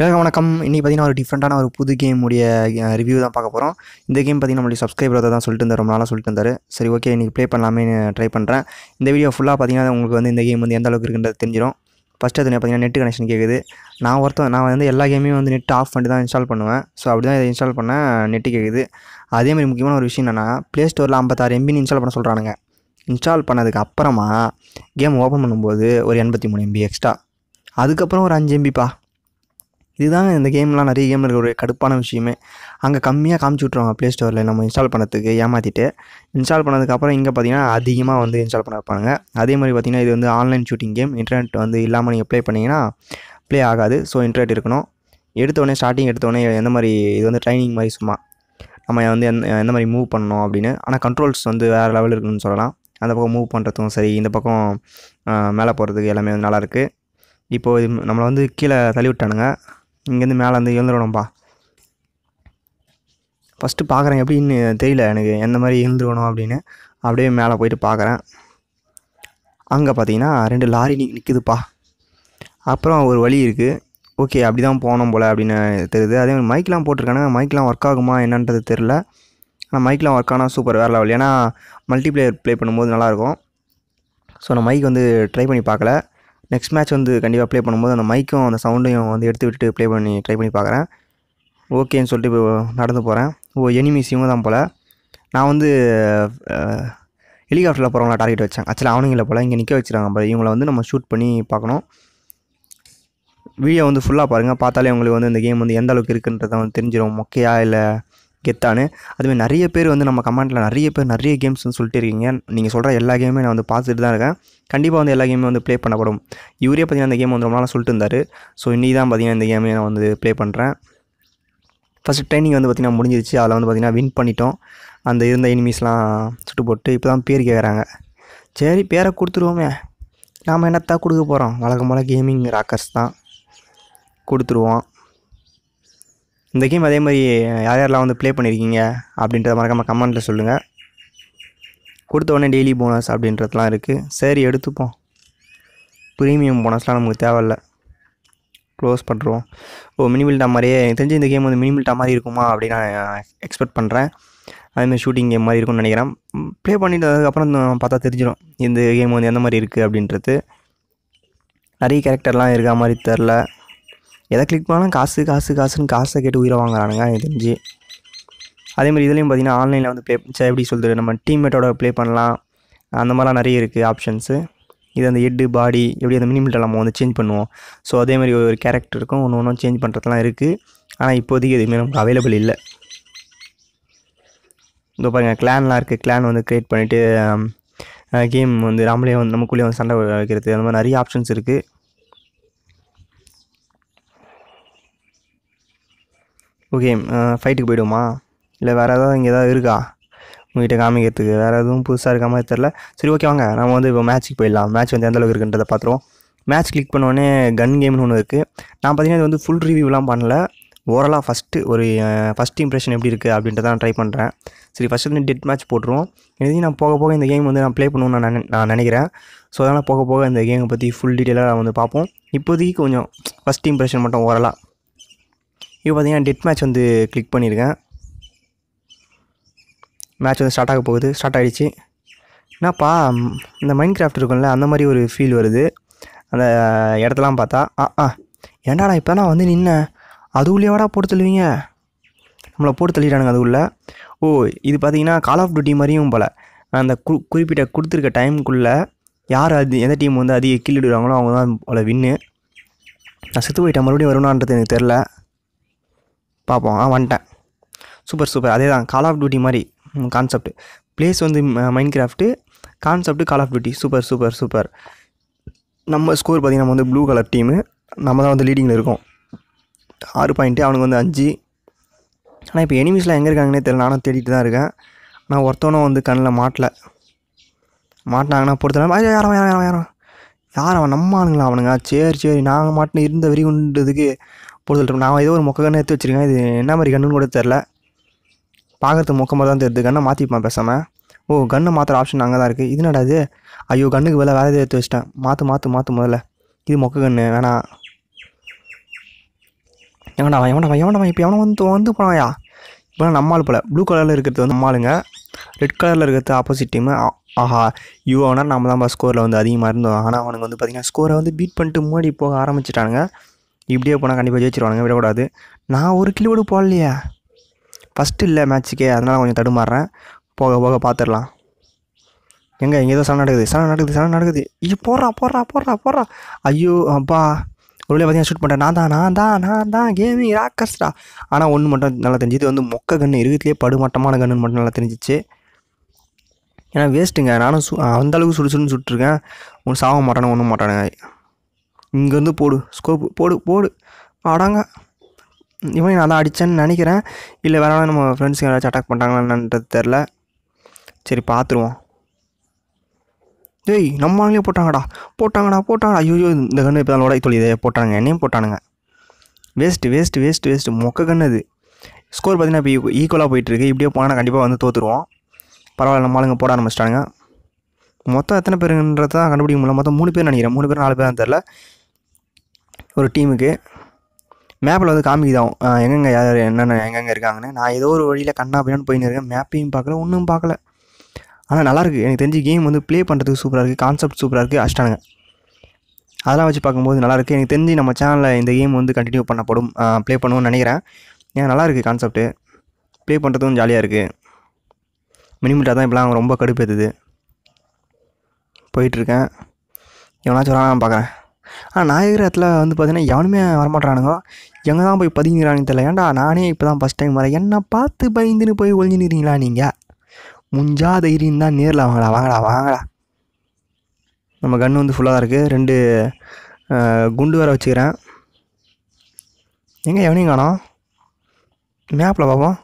வணக்கம். இன்றைக்கி பார்த்தீங்கன்னா ஒரு டிஃப்ரெண்ட்டான ஒரு புது கேம் உடைய ரிவ்யூ தான் பார்க்க போகிறோம் இந்த கேம் பார்த்தீங்கன்னா நம்மளுடைய சப்ஸ்கிரைபர் தான் சொல்லிட்டு இருந்தார் ரொம்ப நாளாக சொல்லிட்டு இருந்தார். சரி ஓகே இன்றைக்கி ப்ளே பண்ணலாமே ட்ரை பண்ணுறேன் இந்த வீடியோ ஃபுல்லாக பார்த்தீங்கன்னா உங்களுக்கு வந்து இந்த கேம் வந்து எந்த அளவுக்கு இருக்குன்றது தெரிஞ்சிடும் ஃபஸ்ட்டு அது பார்த்தீங்கன்னா நெட் கனெக்ஷன் கேட்குது நான் ஒருத்தன் நான் வந்து எல்லா கேமையும் வந்து நெட் ஆஃப் பண்ணிட்டு தான் இன்ஸ்டால் பண்ணுவேன். ஸோ அப்படி தான் இதை இன்ஸ்டால் பண்ணேன் நெட்டு கேட்குது அதே மாதிரி முக்கியமான ஒரு விஷயம் என்னென்னா ப்ளே ஸ்டோரில் ஐம்பத்தாறு எம்பின்னு இன்ஸ்டால் பண்ண சொல்கிறானுங்க இன்ஸ்டால் பண்ணதுக்கு அப்புறமா கேம் ஓப்பன் பண்ணும்போது ஒரு எண்பத்தி மூணு எம்பி எக்ஸ்ட்ரா அதுக்கப்புறம் ஒரு அஞ்சு எம்பிப்பா இதுதான் இந்த கேம்லாம் நிறைய கேம் இருக்கிற ஒரு கடுப்பான விஷயமே. அங்கே கம்மியாக காமிச்சு விட்ருவாங்க ப்ளே ஸ்டோரில் நம்ம இன்ஸ்டால் பண்ணதுக்கு ஏமாற்றிட்டு இன்ஸ்டால் பண்ணதுக்கப்புறம் இங்கே பார்த்தீங்கன்னா அதிகமாக வந்து இன்ஸ்டால் பண்ண வைப்பாங்க. அதே மாதிரி பார்த்தீங்கன்னா இது வந்து ஆன்லைன் ஷூட்டிங் கேம் இன்டர்நெட் வந்து இல்லாமல் நீங்கள் ப்ளே பண்ணிங்கன்னா ப்ளே ஆகாது. ஸோ இன்டர்நெட் இருக்கணும். எடுத்தோடனே ஸ்டார்டிங் எடுத்தோடனே எந்த மாதிரி இது வந்து ட்ரைனிங் மாதிரி சும்மா நம்ம வந்து எந்த எந்த மாதிரி மூவ் பண்ணணும் அப்படின்னு. ஆனால் கண்ட்ரோல்ஸ் வந்து வேறு லெவல் இருக்குன்னு சொல்லலாம். அந்த பக்கம் மூவ் பண்ணுறதுக்கும் சரி. இந்த பக்கம் மேலே போகிறதுக்கு எல்லாமே வந்து நல்லாயிருக்கு இப்போது இது நம்மளை வந்து கீழே தள்ளி விட்டானுங்க. இங்கேருந்து மேலே வந்து எழுந்துருவணும்பா. ஃபஸ்ட்டு பார்க்குறேன் எப்படின்னு தெரியல எனக்கு எந்த மாதிரி எழுந்துருவணும் அப்படின்னு. அப்படியே மேலே போயிட்டு பார்க்குறேன். அங்கே பார்த்தீங்கன்னா ரெண்டு லாரி நிற்குதுப்பா அப்புறம் ஒரு வழி இருக்குது ஓகே அப்படி தான் போனோம் போல் அப்படின்னு தெரியுது. அதே மாதிரி மைக்லாம் போட்டிருக்கானுங்க மைக்லாம் ஒர்க் ஆகுமா என்னன்றது தெரில ஆனால் மைக்லாம் ஒர்க் ஆனால் சூப்பர் வேறு லெவல் ஏன்னா மல்டிப்ளேயர் ப்ளே பண்ணும்போது நல்லாயிருக்கும். ஸோ நான் மைக் வந்து ட்ரை பண்ணி பார்க்கல. நெக்ஸ்ட் மேட்ச் வந்து கண்டிப்பாக ப்ளே பண்ணும்போது அந்த மைக்கும் அந்த சவுண்டையும் வந்து எடுத்து விட்டு ப்ளே பண்ணி ட்ரை பண்ணி பார்க்குறேன் ஓகேன்னு சொல்லிட்டு இப்போ நடந்து போகிறேன் ஓ எனிமீஸ் இவங்க தான் போல். நான் வந்து ஹெலிகாப்டரில் போகிறவங்கள டார்கெட் வச்சேன். ஆக்சுவலாக அவனுங்களை போல். இங்கே நிற்க வச்சுருக்காங்க போல் இவங்கள வந்து நம்ம ஷூட் பண்ணி பார்க்கணும் வீடியோ வந்து ஃபுல்லாக பாருங்கள் பார்த்தாலே உங்களுக்கு வந்து இந்த கேம் வந்து எந்த அளவுக்கு இருக்குன்றதை வந்து தெரிஞ்சிடும் மொக்கையா இல்லை கெத்தானு. அதுமாதிரி நிறைய பேர் வந்து நம்ம கமெண்ட்டில் நிறைய பேர் நிறைய கேம்ஸ்னு சொல்லிட்டு இருக்கீங்க. நீங்கள் சொல்கிற எல்லா கேமுமே நான் வந்து பார்த்துட்டு தான் இருக்கேன். கண்டிப்பாக வந்து எல்லா கேமுமே வந்து ப்ளே பண்ணப்படும். இவரே பார்த்தீங்கன்னா அந்த கேம் வந்து ரொம்ப நாளாக சொல்லிட்டு இருந்தார். ஸோ இன்றைக்கி தான் பார்த்தீங்கன்னா இந்த கேமே நான் வந்து ப்ளே பண்ணுறேன் ஃபஸ்ட்டு ட்ரைனிங் வந்து பார்த்திங்கன்னா முடிஞ்சிருச்சு. அதில் வந்து பார்த்திங்கன்னா வின் பண்ணிட்டோம். அந்த இருந்த எனிமீஸ்லாம் சுட்டு போட்டு இப்போ தான் பேர் கேட்குறாங்க சரி பேரை கொடுத்துருவோமே. நாம் என்னத்தான் கொடுக்க போகிறோம் வழக்கம் போல் கேமிங் ராக்கர்ஸ் தான். கொடுத்துருவோம். இந்த கேம் அதே மாதிரி யார் யாரெல்லாம் வந்து ப்ளே பண்ணியிருக்கீங்க அப்படின்றத மறக்காமல் கமெண்ட்டில் சொல்லுங்கள் கொடுத்த உடனே டெய்லி போனஸ் அப்படின்றதுலாம் இருக்குது சரி எடுத்துப்போம். ப்ரீமியம் போனஸ்லாம் நமக்கு தேவையில்ல. க்ளோஸ் பண்ணுறோம் ஓ மினிமில்டா மாதிரியே எனக்கு தெரிஞ்சு இந்த கேம் வந்து மினிமில்டா மாதிரி இருக்குமா அப்படின்னு நான் எக்ஸ்பெக்ட் பண்ணுறேன் அதேமாதிரி ஷூட்டிங் கேம் மாதிரி இருக்கும்னு நினைக்கிறேன். ப்ளே பண்ணிட்டு அதுக்கப்புறம் பார்த்தா தெரிஞ்சிடும். இந்த கேம் வந்து எந்த மாதிரி இருக்குது அப்படின்றது. நிறைய கேரக்டர்லாம் இருக்கா மாதிரி தெரில எதை கிளிக் பண்ணாலும் காசு காசு காசுன்னு காசை கேட்டு உயிரை வாங்குறானுங்க எனக்கு தெரிஞ்சு. அதேமாதிரி இதுலேயும் பார்த்திங்கன்னா ஆன்லைனில் வந்து ப்ளே எப்படி சொல்கிறது நம்ம டீம்மேட்டோட ப்ளே பண்ணலாம். அந்த மாதிரிலாம் நிறைய இருக்குது ஆப்ஷன்ஸு இது அந்த ஹெட்டு பாடி எப்படி அந்த மினிமிட்டை நம்ம வந்து சேஞ்ச் பண்ணுவோம். ஸோ அதே மாதிரி ஒரு கேரக்டர் இருக்கும் ஒன்று ஒன்றும் சேஞ்ச் பண்ணுறதுலாம் இருக்குது ஆனால் இப்போதைக்கு எதுவுமே நமக்கு அவைலபிள் இல்லை. இந்த பாருங்கள் கிளான்லாம் இருக்குது கிளான் வந்து க்ரியேட் பண்ணிவிட்டு கேம் வந்து நம்மளே வந்து நமக்குள்ளேயே வந்து சண்டை வைக்கிறது அந்த மாதிரி நிறைய ஆப்ஷன்ஸ் இருக்குது ஓகே ஃபைட்டுக்கு uh, போயிடுமா இல்லை வேறு ஏதாவது இங்கே ஏதாவது இருக்கா? உங்ககிட்ட காமிக்கிறதுக்கு வேறு எதுவும் புதுசாக இருக்க மாதிரி தெரில சரி ஓகே வாங்க. நம்ம வந்து இப்போ மேட்ச்சுக்கு போயிடலாம். மேட்ச் வந்து எந்தளவுக்கு இருக்குன்றதை பார்த்துருவோம். மேட்ச் கிளிக் பண்ணோடனே கன் கேம்னு ஒன்று இருக்குது நான் பார்த்தீங்கன்னா இது வந்து ஃபுல் ரிவ்யூலாம் பண்ணல. ஓரலாக ஃபஸ்ட்டு ஒரு uh, ஃபஸ்ட் இம்ப்ரெஷன் எப்படி இருக்குது அப்படின்றத நான் ட்ரை பண்ணுறேன் சரி ஃபஸ்ட்டு வந்து டெட் மேட்ச் போட்டுருவோம். எனக்கு நான் போக போக இந்த கேம் வந்து நான் ப்ளே பண்ணுவேன்னு நான் நான் நினைக்கிறேன். ஸோ அதனால் போக போக இந்த கேமை பற்றி ஃபுல் டீட்டெயிலாக வந்து பார்ப்போம். இப்போதைக்கு கொஞ்சம் ஃபஸ்ட் இம்ப்ரெஷன் மட்டும் ஓரலாக இப்போ பார்த்தீங்கன்னா டெட் மேட்ச் வந்து கிளிக் பண்ணியிருக்கேன். மேட்ச் வந்து ஸ்டார்ட் ஆக போகுது. ஸ்டார்ட் ஆகிடுச்சு என்னப்பா இந்த மைண்ட் கிராஃப்ட் இருக்கும்ல அந்த மாதிரி ஒரு ஃபீல் வருது. அந்த இடத்தெல்லாம் பார்த்தா ஆ ஆ ஏண்டாடா இப்போ நான் வந்து நின்னேன். அதுக்குள்ளேயோடா போட்டு தள்ளுவீங்க. நம்மளை போட்டு தள்ளிட்டானுங்க அதுக்குள்ளே ஓ இது பார்த்தீங்கன்னா கால் ஆஃப் டியூட்டி மாதிரியும் போல். அந்த கு குறிப்பிட்ட கொடுத்துருக்க டைமுக்குள்ளே யார் அது எந்த டீம் வந்து அதிக கில்லிடுறாங்களோ அவங்க தான் போல் வின்னு நான் செத்து போயிட்டேன். மறுபடியும் வருவான்றது எனக்கு தெரில பார்ப்போம். ஆ வந்துட்டேன். Super super. அதே தான் கால் ஆஃப் டியூட்டி மாதிரி கான்செப்ட் ப்ளேஸ் வந்து Minecraft concept Call of Duty super super super. நம்ம ஸ்கோர் பார்த்திங்கன்னா நம்ம வந்து ப்ளூ கலர் டீமு நம்ம தான் வந்து லீடிங்கில் இருக்கோம். ஆறு பாயிண்ட்டு அவனுக்கு வந்து அஞ்சு. ஆனால் இப்போ எனிமீஸ்லாம் எங்கே இருக்காங்கன்னே தெரியல. நானும் தேடிட்டு தான் இருக்கேன். ஆனால் ஒருத்தவனும் வந்து கண்ணில் மாட்டல. மாட்டினாங்கன்னா பொறுத்தலாம் யாரும் யாரும் யாரும் யாரும் யார் அவன் நம்ம ஆளுங்களா அவனுங்க? சரி சரி. நாங்கள் மாட்டின இருந்த வெறி உண்டதுக்கு நான் ஏதோ ஒரு மொக்க கண்ணை எடுத்து வச்சுருக்கேன். இது என்ன மாதிரி கண்ணுன்னு கூட தெரில பார்க்குறதுக்கு மொக்க மாதிரி தான் தெரியுது. கண்ணை மாற்றிப்பான் பேசாமல் ஓ கண்ணை மாற்றுற ஆப்ஷன் அங்கே தான் இருக்குது இது என்னடா இது? ஐயோ கண்ணுக்கு வேலை வேறு எதாவது எடுத்து வச்சிட்டேன். மாற்று மாற்று மாற்று முதல்ல. இது மொக்க கண்ணு. வேணாம் எவனா அவன் எவன்டா இப்போ எவனை வந்து வந்து போனாயா? இப்போ நம்ம ஆள் போல. ப்ளூ கலரில் இருக்கிறது வந்து நம்மளுங்க ரெட் கலரில் இருக்கிறது ஆப்போசிட் டீமு ஆஹா. யூவோனா நம்ம தான் ஸ்கோரில் வந்து அதிகமாக இருந்தோம். ஆனால் அவனுக்கு வந்து பார்த்திங்கன்னா ஸ்கோரை வந்து பீட் பண்ணிட்டு முன்னாடி போக ஆரம்பிச்சிட்டானுங்க. இப்படியே போனால் கண்டிப்பாக ஜெயிச்சிருவானுங்க விடக்கூடாது. நான் ஒரு கிலோ கூட போடலையே. ஃபஸ்ட்டு இல்லை மேட்ச்சுக்கே அதனால் கொஞ்சம் தடுமாறுறேன். போக போக பார்த்துடலாம் எங்கே இங்கே ஏதோ சண்டை நடக்குது சண்டை நடக்குது சண்டை நடக்குது. ஐயோ போடுறா போடுறா போடுறா போடுறா. ஐயோ அப்பா. ஒரு வழியாக பார்த்தீங்கன்னா ஷூட் பண்ணிட்டேன். நான் தான் நான் தான் நான் தான் கேமிங் ராக்கர்ஸ்டா ஆனால் ஒன்று மட்டும் நல்லா தெரிஞ்சு இது வந்து மொக்க கன்று இருக்கிறதுலே படுமட்டமான கன்று மட்டும் நல்லா தெரிஞ்சிச்சு. ஏன்னா வேஸ்ட்டுங்க நானும் சு அந்தளவுக்கு சுடு சுடுன்னு சுட்டுருக்கேன். ஒன்று சாக மாட்டானு ஒன்றும் மாட்டானுங்க. இங்கேருந்து போடு. ஸ்கோப்பு போடு போடு. அடாங்க இவன் நான் தான் அடித்தேன்னு நினைக்கிறேன். இல்லை வேற நம்ம ஃப்ரெண்ட்ஸுங்க யாராச்சும் அட்டாக் பண்ணுறாங்களான்றது தெரில சரி பார்த்துருவோம். டேய் நம்ம ஆளுங்களே போட்டாங்கடா. போட்டாங்கடா போட்டாங்கடா. ஐயோ இந்த கண்ணு இப்போ தான் லோடாய் தொழில் போட்டாங்க என்னையும் போட்டானுங்க. வேஸ்ட்டு வேஸ்ட்டு வேஸ்ட்டு வேஸ்ட்டு மொக்க கண்ணது அது. ஸ்கோர் பார்த்தீங்கன்னா இப்போ ஈக்குவலாக போயிட்டுருக்கு. இப்படியே போனால் கண்டிப்பாக வந்து தோற்றுருவோம் பரவாயில்ல நம்ம ஆளுங்க போட ஆரம்பிச்சிட்டானுங்க. மொத்தம் எத்தனை பேருன்றதை தான் கண்டுபிடிக்க முடியல. மொத்தம் மூணு பேர் நினைக்கிறேன். மூணு பேர் நாலு பேர் தான் தெரில ஒரு டீமுக்கு. மேப்பில் வந்து காமிக்குதாகும் எங்கெங்கே யார் என்னென்ன எங்கெங்கே இருக்காங்கன்னு. நான் ஏதோ ஒரு வழியில் கண்ணா பின்னான்னு போயின்னு இருக்கேன். மேப்பையும் பார்க்கல ஒன்றும் பார்க்கல. ஆனால் நல்லாயிருக்கு எனக்கு தெரிஞ்சு கேம் வந்து ப்ளே பண்ணுறதுக்கு சூப்பராக இருக்குது கான்செப்ட் சூப்பராக இருக்குது அஷ்டானுங்க அதெல்லாம் வச்சு பார்க்கும்போது நல்லாயிருக்கு எனக்கு தெரிஞ்சு நம்ம சேனலில் இந்த கேம் வந்து கண்டினியூ பண்ணப்படும். ப்ளே பண்ணுவோம்னு நினைக்கிறேன். ஏன் நல்லாயிருக்கு கான்செப்ட்டு ப்ளே பண்ணுறதும் ஜாலியாக இருக்குது மினிமிட்டாக தான் இப்போலாம் ரொம்ப கடுப்பேற்றுது போயிட்டுருக்கேன் எவனாச்சும் நான் பார்க்குறேன். ஆனால் நான் இருக்கிற இடத்துல வந்து பார்த்தீங்கன்னா எவனுமே வரமாட்டானுங்க எங்கே தான் போய் பதுங்கிறான்னு தெரியல. ஏன்டா நானே இப்போ தான் ஃபஸ்ட் டைம் வரேன். என்னை பார்த்து பயந்துன்னு போய் ஒழிஞ்சுனுறீங்களா நீங்கள் முஞ்சா தைரியம் தான் நேரில். வாங்கடா வாங்கடா வாங்கடா. நம்ம கன்று வந்து ஃபுல்லாக தான் இருக்குது ரெண்டு குண்டு வேறு வச்சுக்கிறேன். எங்கே எவனையும் காணோம்? மேப்பில் பார்ப்போம்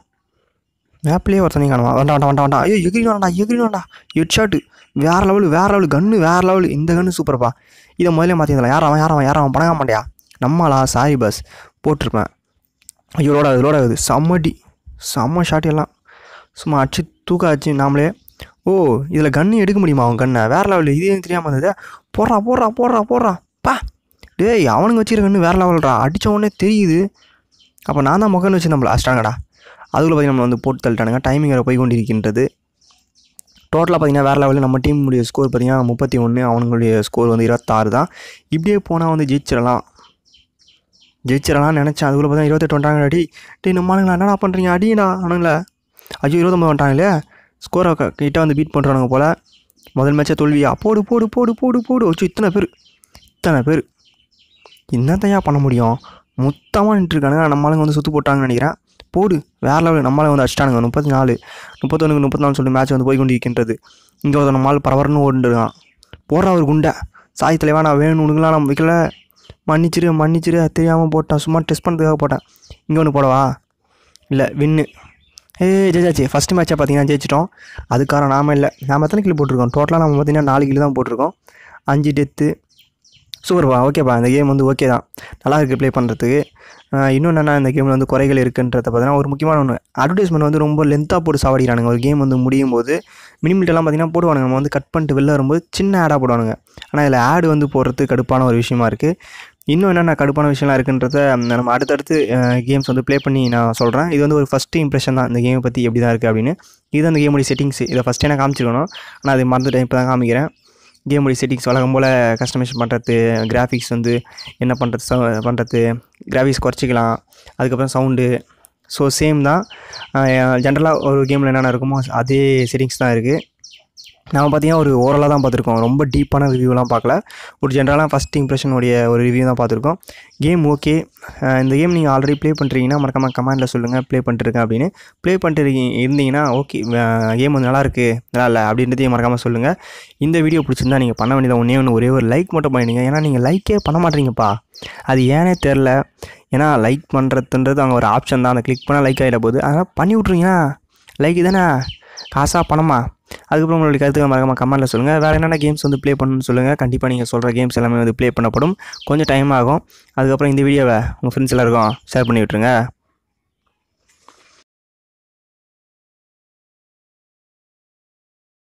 மேப்லேயே ஒருத்தனையும் காணுமா வேண்டாம் வேண்டாம் வேண்டாம் வேண்டாம். ஐயோ எகிரி வேண்டாம் எகிரி வேண்டாம் ஹெட் ஷாட்டு வேறு லெவலு வேறு லெவல் கன்று வேறு லெவலு இந்த கன்று சூப்பர்ப்பா இதை முதல்ல மாற்றிருந்தலாம் யார் அவன் யார் அவன் யார் அவன்? பணங்க மாட்டியா? நம்மளா சாரி பஸ் போட்டிருப்பேன். ஐயோ லோட் ஆகுது லோட் ஆகுது. செம்மடி. செம்ம ஷாட் எல்லாம். சும்மா அடிச்சு தூக்க அடிச்சு நாமளே. ஓ இதில் கன்று எடுக்க முடியுமா அவன் கண்ணை வேறு லெவலில் இது எனக்கு தெரியாமல் இருந்தது போடுறா போடுறா போடுறா போடுறா. பா. டேய் அவனுங்க வச்சிருக்க கன்று வேறு லெவல்டா அடித்த உடனே தெரியுது. அப்போ நான் தான் முகன்னு வச்சு நம்மளை அடிச்சிட்டாங்கடா அதுக்குள்ளே பார்த்தீங்கன்னா நம்மளை வந்து போட்டு தள்ளிட்டானுங்க. டைமிங் வேறு போய் கொண்டிருக்கின்றது. டோட்டலாக பார்த்தீங்கன்னா வேறு லெவலில் நம்ம டீமுடைய ஸ்கோர் பார்த்தீங்கன்னா முப்பத்தி ஒன்று அவங்களுடைய ஸ்கோர் வந்து இருபத்தாறு தான். இப்படியே போனால் வந்து ஜெயிச்சிடலாம். ஜெயிச்சிடலாம் நினச்சேன். அதுக்குள்ளே பார்த்தா இருபத்தெட்டு வந்துட்டாங்க அடி. டே நம்மளுங்களா என்னடா பண்ணுறீங்க அடிடா அவனுங்களே ஐயோ இருபத்தொம்பது வந்துட்டாங்களே ஸ்கோரை கிட்டே வந்து பீட் பண்ணுறானுங்க போல். முதல் மேட்சை தோல்வியா போடு போடு போடு போடு போடு. வச்சு இத்தனை பேர். இத்தனை பேர். என்னத்தையா பண்ண முடியும்? மொத்தமாக நின்றுருக்கானுங்க. நம்மளுங்க வந்து சுற்று போட்டாங்கன்னு நினைக்கிறேன். போடு. வேறு லெவல் நம்மளே வந்து அடிச்சிட்டானுங்க. முப்பத்தி நாலு முப்பத்தொன்றுக்கு முப்பத்தி நாலு சொல்லி மேட்ச் வந்து போய் கொண்டு இருக்கின்றது இங்கே ஒரு நம்மளால் ஆள் ஓடிட்டுருக்கான் போடுற ஒரு குண்டை. சாய் தலைவா நான் வேணும் உனக்குலாம் நம்ம வைக்கல. மன்னிச்சிரு மன்னிச்சிரு தெரியாமல் போட்டேன். சும்மா டெஸ்ட் பண்ணுறதுக்காக போட்டேன். இங்கே ஒன்று போடவா? இல்லை வின்னு ஏ ஜெயிச்சாச்சு. ஃபஸ்ட்டு மேட்ச்சை பார்த்தீங்கன்னா ஜெயிச்சிட்டோம். அதுக்காரம் நாம இல்லை. நாம எத்தனை கிலோ போட்டிருக்கோம்? டோட்டலாக நம்ம பார்த்தீங்கன்னா நாலு கிலோ தான் போட்டிருக்கோம். அஞ்சு டெத்து சூப்பர்ப்பா ஓகேப்பா இந்த கேம் வந்து ஓகே தான். நல்லா இருக்குது ப்ளே பண்ணுறதுக்கு இன்னும் என்னென்னா இந்த கேமில் வந்து குறைகள் இருக்குன்றத பார்த்தீங்கன்னா ஒரு முக்கியமான ஒன்று அட்வர்டைஸ்மெண்ட் வந்து ரொம்ப லென்த்தாக போட்டு சாவடிக்கிறானுங்க. ஒரு கேம் வந்து முடியும் போது மினிமிட்டெல்லாம் பார்த்தீங்கன்னா போடுவானுங்க. நம்ம வந்து கட் பண்ணிட்டு வெளில வரும்போது சின்ன ஆடாக போடுவானுங்க. ஆனால் இதில் ஆடு வந்து போடுறது கடுப்பான ஒரு விஷயமா இருக்குது இன்னும் என்னென்ன கடுப்பான விஷயம்லாம் இருக்குன்றத நம்ம அடுத்தடுத்து கேம்ஸ் வந்து ப்ளே பண்ணி நான் சொல்கிறேன் இது வந்து ஒரு ஃபஸ்ட்டு இம்ப்ரெஷன் தான். இந்த கேமை பற்றி எப்படி தான் இருக்குது அப்படின்னு. இது அந்த கேமுடைய செட்டிங்ஸ் இதை ஃபஸ்ட்டு நான் காமிச்சிருக்கணும். ஆனால் அது மறந்துட்டேன். இப்போ தான் காமிக்கிறேன். கேம் கேமுடைய செட்டிங்ஸ் வழக்கம் போல் கஸ்டமைஸ் பண்ணுறது கிராஃபிக்ஸ் வந்து என்ன பண்ணுறது ச பண்ணுறது கிராஃபிக்ஸ் குறைச்சிக்கலாம். அதுக்கப்புறம் சவுண்டு ஸோ சேம் தான். ஜென்ரலாக ஒரு கேமில் என்னென்ன இருக்குமோ அதே செட்டிங்ஸ் தான் இருக்குது நாம் பார்த்தீங்கன்னா ஒரு ஓரலாக தான் பார்த்துருக்கோம். ரொம்ப டீப்பான ரிவ்யூலாம் பார்க்கல. ஒரு ஜென்ரலாக ஃபஸ்ட் இம்ப்ரெஷனுடைய ஒரு ரிவ்யூ தான் பார்த்துருக்கோம். கேம் ஓகே இந்த கேம் நீங்கள் ஆல்ரெடி ப்ளே பண்ணுறீங்கன்னா மறக்காமல் கமெண்டில் சொல்லுங்கள் ப்ளே பண்ணிட்டுருக்கேன் அப்படின்னு. ப்ளே பண்ணிட்டு இருக்கீங்க- இருந்தீங்கன்னா ஓகே கேம் வந்து நல்லாயிருக்கு. நல்லா இல்லை அப்படின்றதையும் மறக்காமல் சொல்லுங்கள் இந்த வீடியோ பிடிச்சிருந்தா நீங்கள் பண்ண வேண்டியது ஒன்றே ஒன்று ஒரே ஒரு லைக் மட்டும் பண்ணிடுங்க. ஏன்னா நீங்கள் லைக்கே பண்ண மாட்டீங்கப்பா. அது ஏனே தெரில ஏன்னா லைக் பண்ணுறதுன்றது அங்கே ஒரு ஆப்ஷன் தான். அந்த கிளிக் பண்ணால் லைக் ஆகிட போகுது. அதனால் பண்ணி விட்ருங்க லைக் தானே? காசாக பணமா? அதுக்கப்புறம் உங்களுடைய கருத்துக்கள் மறக்காம கமெண்ட்டில் சொல்லுங்கள் வேறு என்னென்ன கேம்ஸ் வந்து ப்ளே பண்ணணும்னு சொல்லுங்கள் கண்டிப்பாக நீங்கள் சொல்கிற கேம்ஸ் எல்லாமே வந்து ப்ளே பண்ணப்படும். கொஞ்சம் டைம் ஆகும். அதுக்கப்புறம் இந்த வீடியோவை உங்கள் ஃப்ரெண்ட்ஸ் எல்லாருக்கும் ஷேர் பண்ணி விட்ருங்க